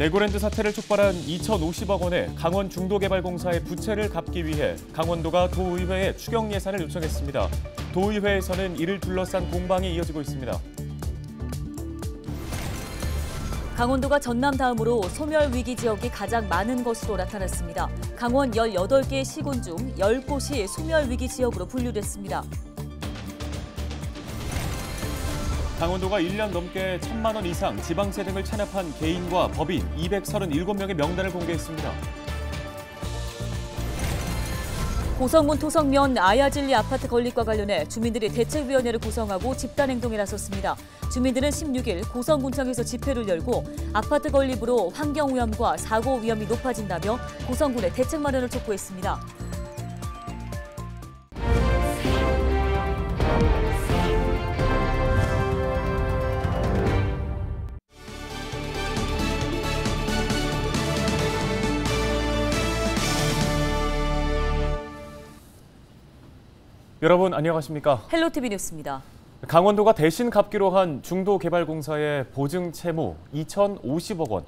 레고랜드 사태를 촉발한 2,050억 원의 강원 중도개발공사의 부채를 갚기 위해 강원도가 도의회에 추경 예산을 요청했습니다. 도의회에서는 이를 둘러싼 공방이 이어지고 있습니다. 강원도가 전남 다음으로 소멸 위기 지역이 가장 많은 것으로 나타났습니다. 강원 18개 시군 중 10곳이 소멸 위기 지역으로 분류됐습니다. 강원도가 1년 넘게 1천만 원 이상 지방세 등을 체납한 개인과 법인 237명의 명단을 공개했습니다. 고성군 토성면 아야질리 아파트 건립과 관련해 주민들이 대책위원회를 구성하고 집단 행동에 나섰습니다. 주민들은 16일 고성군청에서 집회를 열고 아파트 건립으로 환경오염과 사고 위험이 높아진다며 고성군의 대책 마련을 촉구했습니다. 여러분 안녕하십니까? 헬로티비 뉴스입니다. 강원도가 대신 갚기로 한 중도개발공사의 보증 채무 2,050억 원.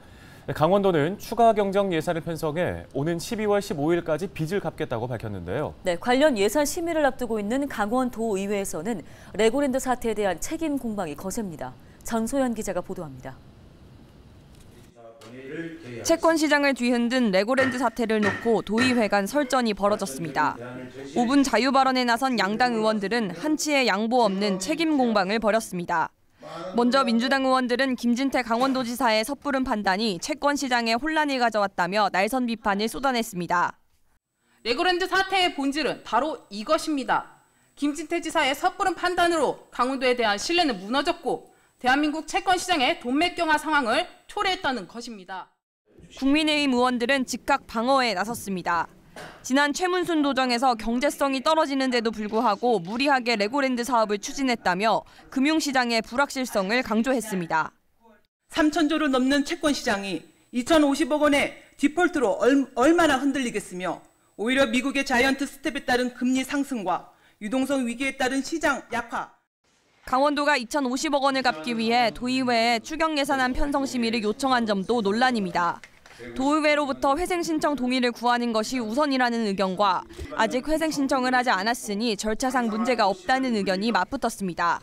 강원도는 추가 경정 예산을 편성해 오는 12월 15일까지 빚을 갚겠다고 밝혔는데요. 네, 관련 예산 심의를 앞두고 있는 강원도의회에서는 레고랜드 사태에 대한 책임 공방이 거셉니다. 전소연 기자가 보도합니다. 채권 시장을 뒤흔든 레고랜드 사태를 놓고 도의회 간 설전이 벌어졌습니다. 5분 자유 발언에 나선 양당 의원들은 한치의 양보 없는 책임 공방을 벌였습니다. 먼저 민주당 의원들은 김진태 강원도지사의 섣부른 판단이 채권 시장에 혼란을 가져왔다며 날선 비판을 쏟아냈습니다. 레고랜드 사태의 본질은 바로 이것입니다. 김진태 지사의 섣부른 판단으로 강원도에 대한 신뢰는 무너졌고 대한민국 채권 시장의 돈맥경화 상황을 초래했다는 것입니다. 국민의힘 의원들은 즉각 방어에 나섰습니다. 지난 최문순 도정에서 경제성이 떨어지는데도 불구하고 무리하게 레고랜드 사업을 추진했다며 금융시장의 불확실성을 강조했습니다. 3천조를 넘는 채권 시장이 2,050억 원의 디폴트로 얼마나 흔들리겠으며 오히려 미국의 자이언트 스텝에 따른 금리 상승과 유동성 위기에 따른 시장 약화, 강원도가 2,050억 원을 갚기 위해 도의회에 추경 예산안 편성 심의를 요청한 점도 논란입니다. 도의회로부터 회생 신청 동의를 구하는 것이 우선이라는 의견과 아직 회생 신청을 하지 않았으니 절차상 문제가 없다는 의견이 맞붙었습니다.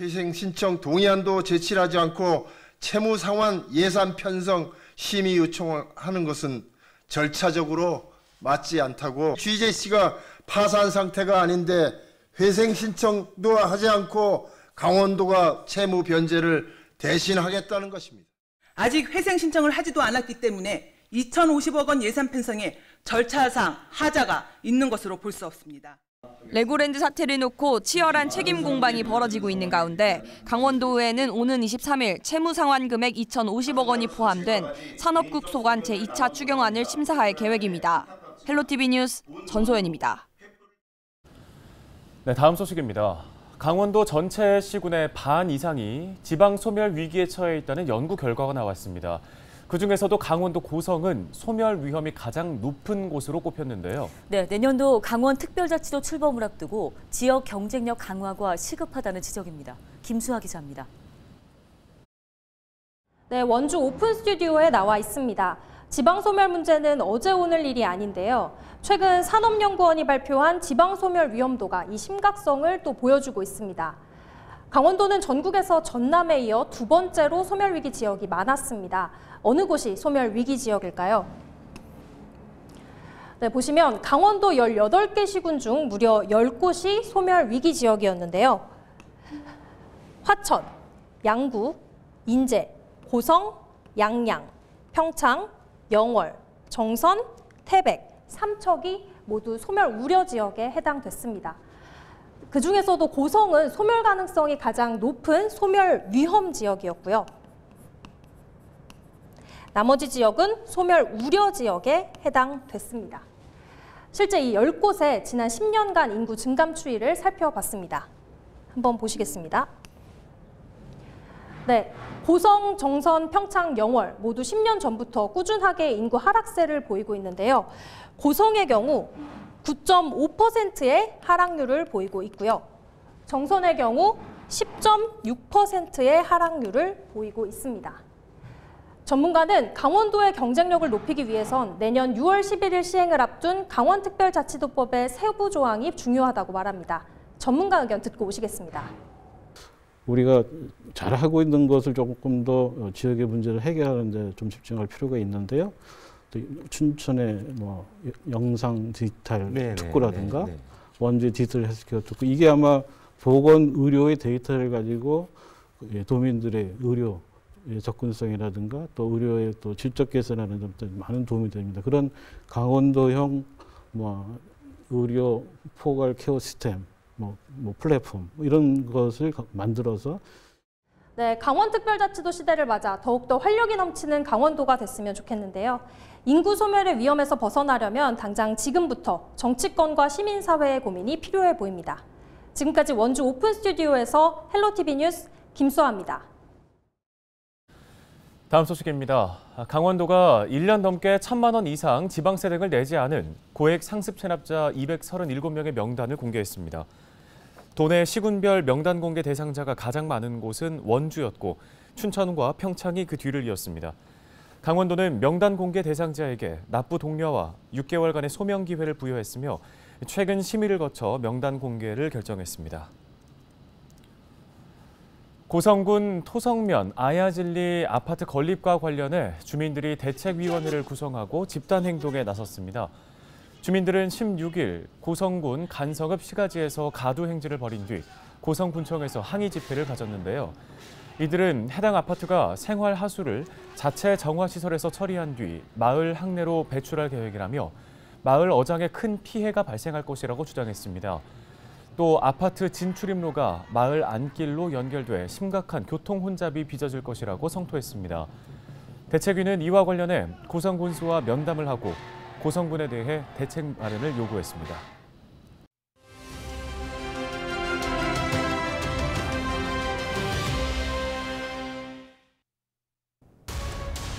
회생 신청 동의안도 제출하지 않고 채무 상환 예산 편성 심의 요청하는 것은 절차적으로 맞지 않다고 취재 씨가 파산 상태가 아닌데 회생 신청도 하지 않고 강원도가 채무 변제를 대신하겠다는 것입니다. 아직 회생 신청을 하지도 않았기 때문에 2,050억 원 예산 편성에 절차상 하자가 있는 것으로 볼 수 없습니다. 레고랜드 사태를 놓고 치열한 책임 공방이 벌어지고 있는 가운데 강원도의회는 오는 23일 채무 상환 금액 2,050억 원이 포함된 산업국 소관 제2차 추경안을 심사할 계획입니다. 헬로티비 뉴스 전소연입니다. 네, 다음 소식입니다. 강원도 전체 시군의 반 이상이 지방 소멸 위기에 처해 있다는 연구 결과가 나왔습니다. 그중에서도 강원도 고성은 소멸 위험이 가장 높은 곳으로 꼽혔는데요. 네, 내년도 강원 특별자치도 출범을 앞두고 지역 경쟁력 강화가 시급하다는 지적입니다. 김수아 기자입니다. 네, 원주 오픈 스튜디오에 나와 있습니다. 지방소멸 문제는 어제 오늘 일이 아닌데요. 최근 산업연구원이 발표한 지방소멸 위험도가 이 심각성을 또 보여주고 있습니다. 강원도는 전국에서 전남에 이어 두 번째로 소멸 위기 지역이 많았습니다. 어느 곳이 소멸 위기 지역일까요? 네, 보시면 강원도 18개 시군 중 무려 10곳이 소멸 위기 지역이었는데요. 화천, 양구, 인제, 고성, 양양, 평창, 영월, 정선, 태백, 삼척이 모두 소멸 우려 지역에 해당됐습니다. 그 중에서도 고성은 소멸 가능성이 가장 높은 소멸 위험 지역이었고요. 나머지 지역은 소멸 우려 지역에 해당됐습니다. 실제 이 10곳의 지난 10년간 인구 증감 추이를 살펴봤습니다. 한번 보시겠습니다. 네, 고성, 정선, 평창, 영월 모두 10년 전부터 꾸준하게 인구 하락세를 보이고 있는데요. 고성의 경우 9.5%의 하락률을 보이고 있고요. 정선의 경우 10.6%의 하락률을 보이고 있습니다. 전문가는 강원도의 경쟁력을 높이기 위해선 내년 6월 11일 시행을 앞둔 강원특별자치도법의 세부 조항이 중요하다고 말합니다. 전문가 의견 듣고 오시겠습니다. 우리가 잘하고 있는 것을 조금 더 지역의 문제를 해결하는 데 좀 집중할 필요가 있는데요. 또 춘천의 뭐 영상 디지털 네, 특구라든가 네, 네. 원주 디지털 헬스케어 특구 이게 아마 보건 의료의 데이터를 가지고 예, 도민들의 의료 의 접근성이라든가 또 의료의 또 질적 개선하는 점도 많은 도움이 됩니다. 그런 강원도형 뭐 의료 포괄 케어 시스템 뭐, 뭐 플랫폼 이런 것을 만들어서 네, 강원특별자치도 시대를 맞아 더욱더 활력이 넘치는 강원도가 됐으면 좋겠는데요. 인구 소멸의 위험에서 벗어나려면 당장 지금부터 정치권과 시민사회의 고민이 필요해 보입니다. 지금까지 원주 오픈 스튜디오에서 헬로티비 뉴스 김수아입니다. 다음 소식입니다. 강원도가 1년 넘게 천만 원 이상 지방세 등을 내지 않은 고액 상습 체납자 237명의 명단을 공개했습니다. 도내 시군별 명단 공개 대상자가 가장 많은 곳은 원주였고 춘천과 평창이 그 뒤를 이었습니다. 강원도는 명단 공개 대상자에게 납부 독려와 6개월간의 소명 기회를 부여했으며 최근 심의를 거쳐 명단 공개를 결정했습니다. 고성군 토성면 아야질리 아파트 건립과 관련해 주민들이 대책위원회를 구성하고 집단 행동에 나섰습니다. 주민들은 16일 고성군 간성읍 시가지에서 가두 행진을 벌인 뒤 고성군청에서 항의 집회를 가졌는데요. 이들은 해당 아파트가 생활 하수를 자체 정화시설에서 처리한 뒤 마을 항내로 배출할 계획이라며 마을 어장에 큰 피해가 발생할 것이라고 주장했습니다. 또 아파트 진출입로가 마을 안길로 연결돼 심각한 교통 혼잡이 빚어질 것이라고 성토했습니다. 대책위는 이와 관련해 고성군수와 면담을 하고 고성군에 대해 대책 마련을 요구했습니다.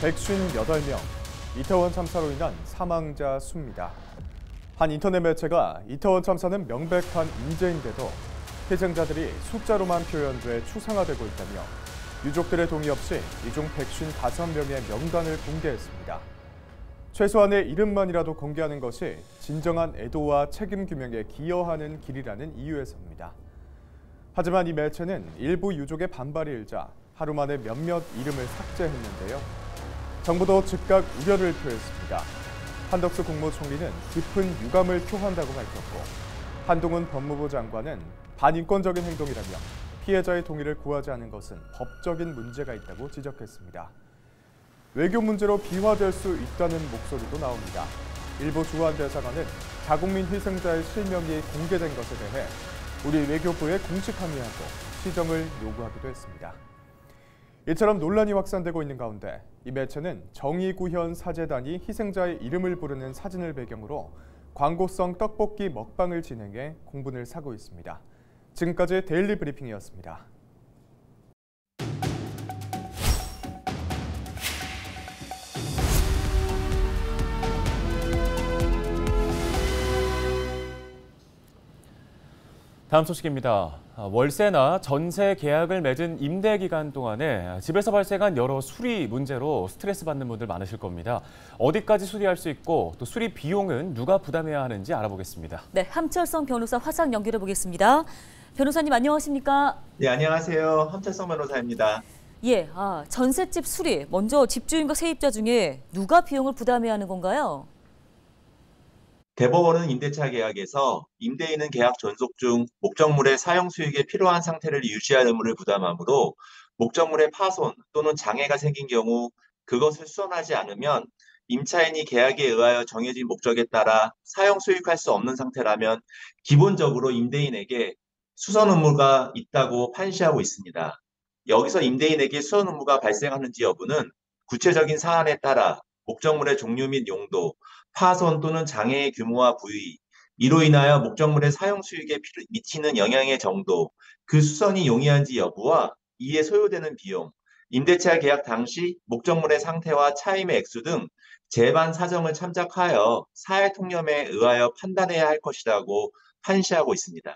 백쉰여덟 명 이태원 참사로 인한 사망자 수입니다. 한 인터넷 매체가 이태원 참사는 명백한 인재인데도 희생자들이 숫자로만 표현돼 추상화되고 있다며 유족들의 동의 없이 이중 155명의 명단을 공개했습니다. 최소한의 이름만이라도 공개하는 것이 진정한 애도와 책임 규명에 기여하는 길이라는 이유에서입니다. 하지만 이 매체는 일부 유족의 반발이 일자 하루 만에 몇몇 이름을 삭제했는데요. 정부도 즉각 우려를 표했습니다. 한덕수 국무총리는 깊은 유감을 표한다고 밝혔고 한동훈 법무부 장관은 반인권적인 행동이라며 피해자의 동의를 구하지 않은 것은 법적인 문제가 있다고 지적했습니다. 외교 문제로 비화될 수 있다는 목소리도 나옵니다. 일부 주한 대사관은 자국민 희생자의 실명이 공개된 것에 대해 우리 외교부에 공식 항의하고 시정을 요구하기도 했습니다. 이처럼 논란이 확산되고 있는 가운데 이 매체는 정의구현 사재단이 희생자의 이름을 부르는 사진을 배경으로 광고성 떡볶이 먹방을 진행해 공분을 사고 있습니다. 지금까지 데일리 브리핑이었습니다. 다음 소식입니다. 월세나 전세 계약을 맺은 임대 기간 동안에 집에서 발생한 여러 수리 문제로 스트레스 받는 분들 많으실 겁니다. 어디까지 수리할 수 있고 또 수리 비용은 누가 부담해야 하는지 알아보겠습니다. 네, 함철성 변호사 화상 연결해 보겠습니다. 변호사님 안녕하십니까? 네, 안녕하세요. 함철성 변호사입니다. 예, 아, 전셋집 수리. 먼저 집주인과 세입자 중에 누가 비용을 부담해야 하는 건가요? 대법원은 임대차 계약에서 임대인은 계약 전속 중 목적물의 사용 수익에 필요한 상태를 유지할 의무를 부담하므로 목적물의 파손 또는 장애가 생긴 경우 그것을 수선하지 않으면 임차인이 계약에 의하여 정해진 목적에 따라 사용 수익할 수 없는 상태라면 기본적으로 임대인에게 수선 의무가 있다고 판시하고 있습니다. 여기서 임대인에게 수선 의무가 발생하는지 여부는 구체적인 사안에 따라 목적물의 종류 및 용도, 파손 또는 장애의 규모와 부위, 이로 인하여 목적물의 사용 수익에 미치는 영향의 정도, 그 수선이 용이한지 여부와 이에 소요되는 비용, 임대차 계약 당시 목적물의 상태와 차임의 액수 등 재반 사정을 참작하여 사회 통념에 의하여 판단해야 할 것이라고 판시하고 있습니다.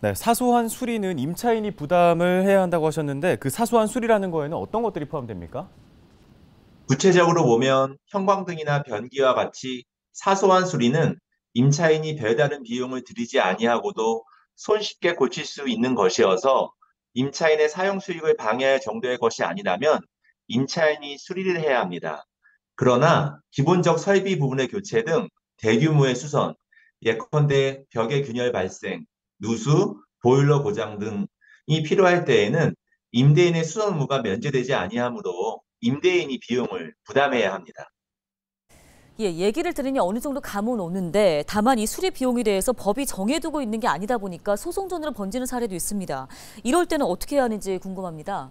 네, 사소한 수리는 임차인이 부담을 해야 한다고 하셨는데 그 사소한 수리라는 거에는 어떤 것들이 포함됩니까? 구체적으로 보면 형광등이나 변기와 같이 사소한 수리는 임차인이 별다른 비용을 들이지 아니하고도 손쉽게 고칠 수 있는 것이어서 임차인의 사용 수익을 방해할 정도의 것이 아니라면 임차인이 수리를 해야 합니다. 그러나 기본적 설비 부분의 교체 등 대규모의 수선, 예컨대 벽의 균열 발생, 누수, 보일러 고장 등이 필요할 때에는 임대인의 수선 의무가 면제되지 아니하므로 임대인이 비용을 부담해야 합니다. 예, 얘기를 들으니 어느 정도 감은 오는데 다만 이 수리 비용에 대해서 법이 정해두고 있는 게 아니다 보니까 소송전으로 번지는 사례도 있습니다. 이럴 때는 어떻게 해야 하는지 궁금합니다.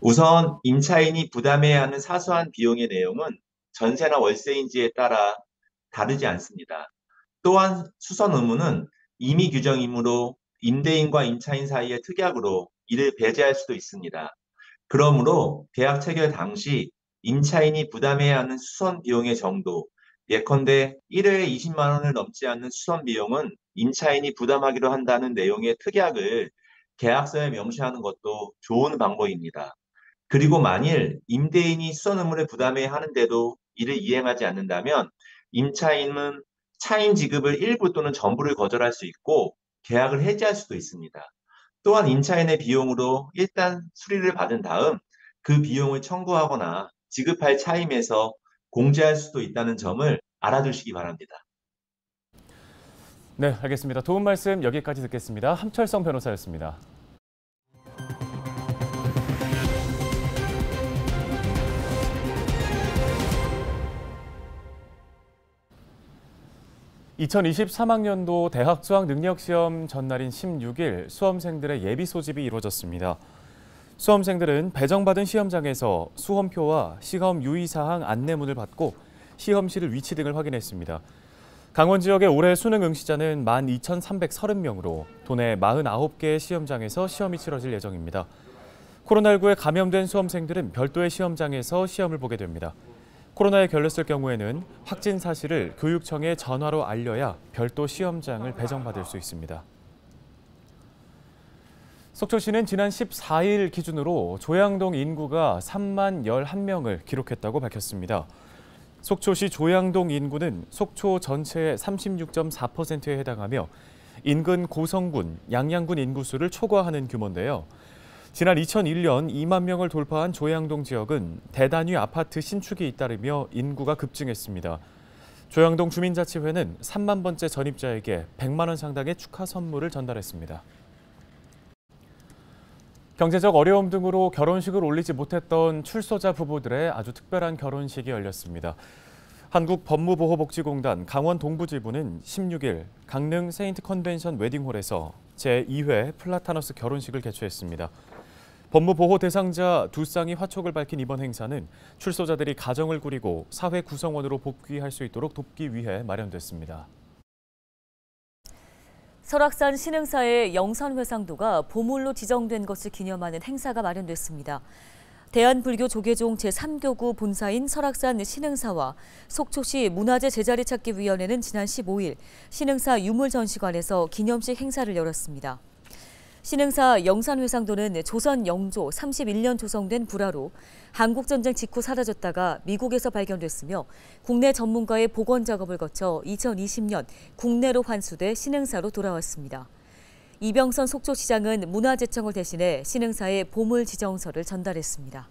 우선 임차인이 부담해야 하는 사소한 비용의 내용은 전세나 월세인지에 따라 다르지 않습니다. 또한 수선 의무는 임의 규정이므로 임대인과 임차인 사이의 특약으로 이를 배제할 수도 있습니다. 그러므로 계약 체결 당시 임차인이 부담해야 하는 수선 비용의 정도, 예컨대 1회에 20만 원을 넘지 않는 수선 비용은 임차인이 부담하기로 한다는 내용의 특약을 계약서에 명시하는 것도 좋은 방법입니다. 그리고 만일 임대인이 수선 의무를 부담해야 하는데도 이를 이행하지 않는다면 임차인은 차임 지급을 일부 또는 전부를 거절할 수 있고 계약을 해지할 수도 있습니다. 또한 임차인의 비용으로 일단 수리를 받은 다음 그 비용을 청구하거나 지급할 차임에서 공제할 수도 있다는 점을 알아두시기 바랍니다. 네, 알겠습니다. 도움 말씀 여기까지 듣겠습니다. 함철성 변호사였습니다. (2023학년도) 대학 수학 능력 시험 전날인 (16일) 수험생들의 예비 소집이 이루어졌습니다. 수험생들은 배정받은 시험장에서 수험표와 시험 유의사항 안내문을 받고 시험실 위치 등을 확인했습니다. 강원 지역의 올해 수능 응시자는 12,330명으로 도내 49개의 시험장에서 시험이 치러질 예정입니다. 코로나19에 감염된 수험생들은 별도의 시험장에서 시험을 보게 됩니다. 코로나에 걸렸을 경우에는 확진 사실을 교육청에 전화로 알려야 별도 시험장을 배정받을 수 있습니다. 속초시는 지난 14일 기준으로 조양동 인구가 3만 11명을 기록했다고 밝혔습니다. 속초시 조양동 인구는 속초 전체의 36.4%에 해당하며 인근 고성군, 양양군 인구수를 초과하는 규모인데요. 지난 2001년 2만 명을 돌파한 조양동 지역은 대단위 아파트 신축이 잇따르며 인구가 급증했습니다. 조양동 주민자치회는 3만 번째 전입자에게 100만 원 상당의 축하 선물을 전달했습니다. 경제적 어려움 등으로 결혼식을 올리지 못했던 출소자 부부들의 아주 특별한 결혼식이 열렸습니다. 한국법무보호복지공단 강원 동부지부는 16일 강릉 세인트 컨벤션 웨딩홀에서 제2회 플라타너스 결혼식을 개최했습니다. 법무보호 대상자 두 쌍이 화촉을 밝힌 이번 행사는 출소자들이 가정을 꾸리고 사회 구성원으로 복귀할 수 있도록 돕기 위해 마련됐습니다. 설악산 신흥사의 영산회상도가 보물로 지정된 것을 기념하는 행사가 마련됐습니다. 대한불교 조계종 제3교구 본사인 설악산 신흥사와 속초시 문화재 제자리 찾기 위원회는 지난 15일 신흥사 유물전시관에서 기념식 행사를 열었습니다. 신흥사 영산회상도는 조선 영조 31년 조성된 불화로 한국전쟁 직후 사라졌다가 미국에서 발견됐으며 국내 전문가의 복원 작업을 거쳐 2020년 국내로 환수돼 신흥사로 돌아왔습니다. 이병선 속초시장은 문화재청을 대신해 신흥사에 보물 지정서를 전달했습니다.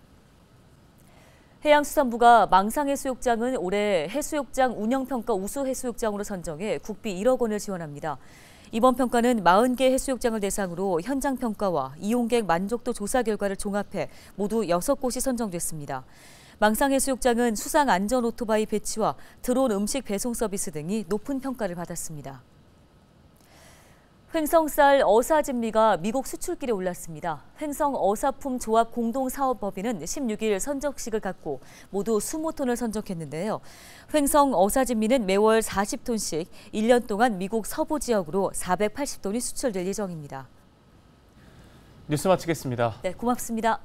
해양수산부가 망상해 수욕장은 올해 해수욕장 운영평가 우수 해수욕장으로 선정해 국비 1억 원을 지원합니다. 이번 평가는 40개 해수욕장을 대상으로 현장 평가와 이용객 만족도 조사 결과를 종합해 모두 6곳이 선정됐습니다. 망상해수욕장은 수상 안전 오토바이 배치와 드론 음식 배송 서비스 등이 높은 평가를 받았습니다. 횡성쌀 어사진미가 미국 수출길에 올랐습니다. 횡성 어사품 조합 공동사업법인은 16일 선적식을 갖고 모두 20톤을 선적했는데요. 횡성 어사진미는 매월 40톤씩 1년 동안 미국 서부 지역으로 480톤이 수출될 예정입니다. 뉴스 마치겠습니다. 네, 고맙습니다.